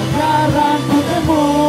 Agarran tu temor,